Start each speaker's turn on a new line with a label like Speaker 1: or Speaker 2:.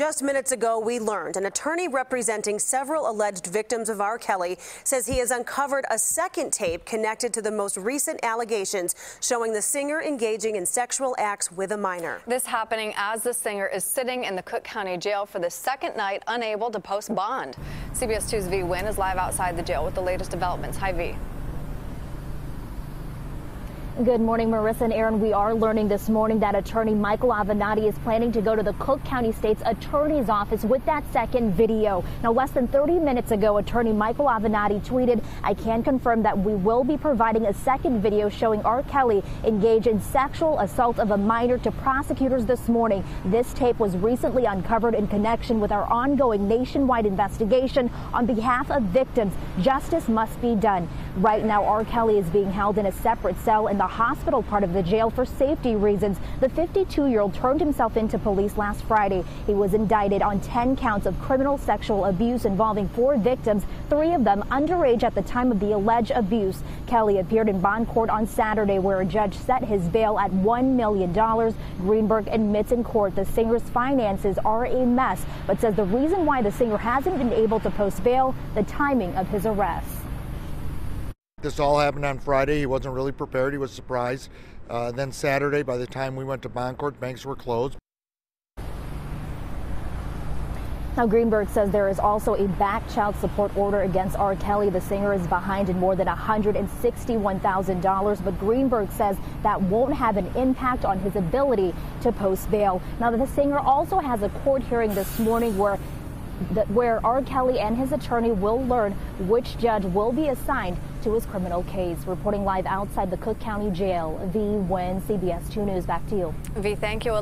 Speaker 1: Just minutes ago, we learned an attorney representing several alleged victims of R. Kelly says he has uncovered a second tape connected to the most recent allegations showing the singer engaging in sexual acts with a minor.
Speaker 2: This happening as the singer is sitting in the Cook County Jail for the second night, unable to post bond. CBS 2's Vi Nguyen is live outside the jail with the latest developments. Hi, Vi.
Speaker 3: Good morning, Marissa and Aaron. We are learning this morning that attorney Michael Avenatti is planning to go to the Cook County State's Attorney's Office with that second video. Now, less than 30 minutes ago, attorney Michael Avenatti tweeted, I can confirm that we will be providing a second video showing R. Kelly engage in sexual assault of a minor to prosecutors this morning. This tape was recently uncovered in connection with our ongoing nationwide investigation on behalf of victims. Justice must be done. Right now, R. Kelly is being held in a separate cell in the hospital part of the jail for safety reasons. The 52-year-old turned himself into police last Friday. He was indicted on 10 counts of criminal sexual abuse involving four victims, three of them underage at the time of the alleged abuse. Kelly appeared in bond court on Saturday where a judge set his bail at $1 million. Greenberg admits in court the singer's finances are a mess, but says the reason why the singer hasn't been able to post bail, the timing of his arrest.
Speaker 4: This all happened on Friday. He wasn't really prepared. He was surprised. Uh, then Saturday, by the time we went to bond court, banks were closed.
Speaker 3: Now, Greenberg says there is also a back child support order against R. Kelly. The singer is behind in more than $161,000, but Greenberg says that won't have an impact on his ability to post bail. Now, the singer also has a court hearing this morning where where R. Kelly and his attorney will learn which judge will be assigned to his criminal case. Reporting live outside the Cook County Jail, Vi Nguyen, CBS 2 News. Back to you.
Speaker 2: Vi, thank you.